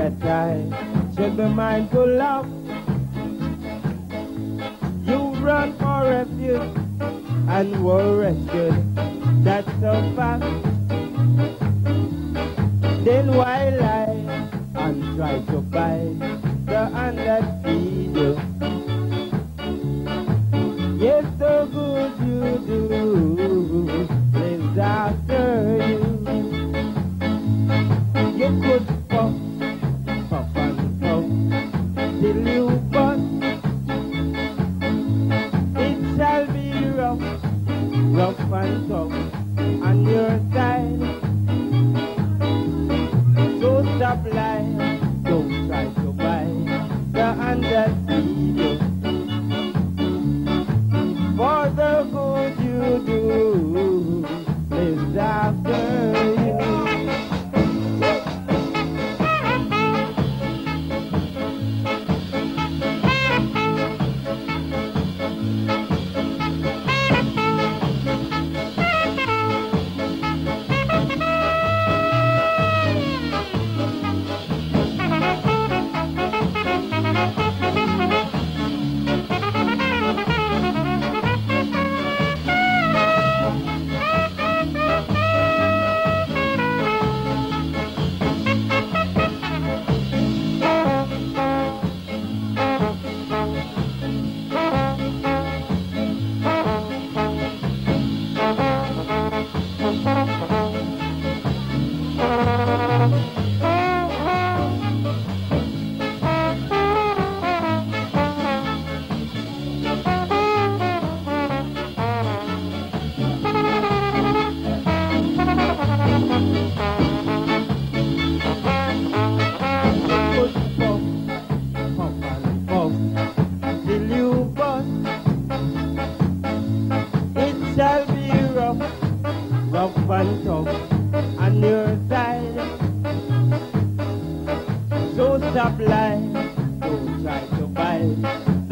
that I should be mindful of? You run for refuge and were rescued. That's a fact. Then while I and try to find the hand that feed you, rough and tough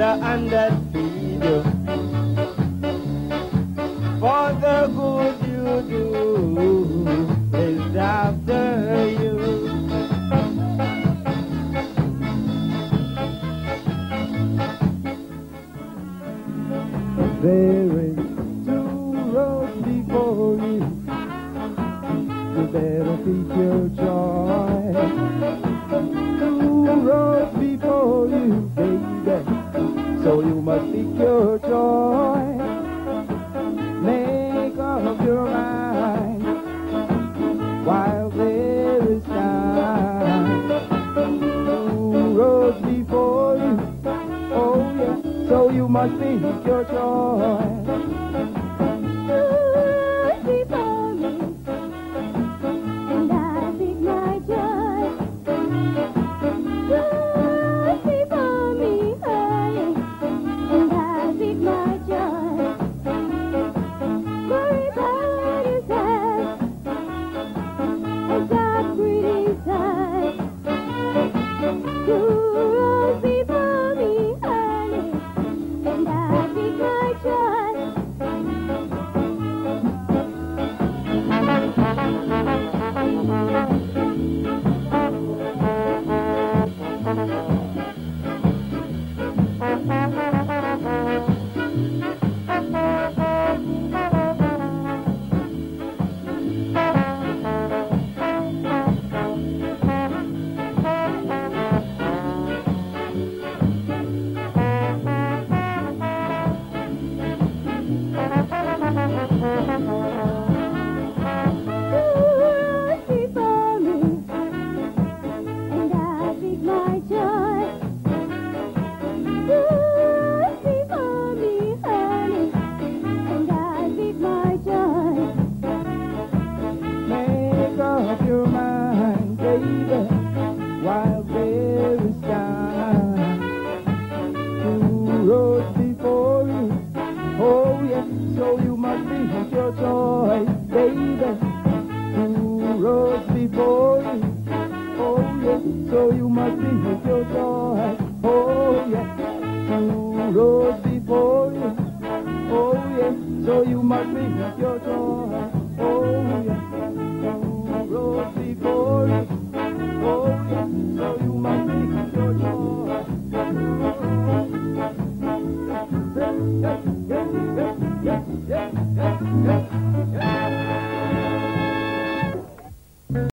the hand that you. For the good you do is after you. There is two roads before you. You better seek your joy. Must your joy. before must seek your joy, baby. Two roads before you, oh yeah, so you must seek your joy, oh yeah. Two roads before you, oh yeah, so you must seek your joy,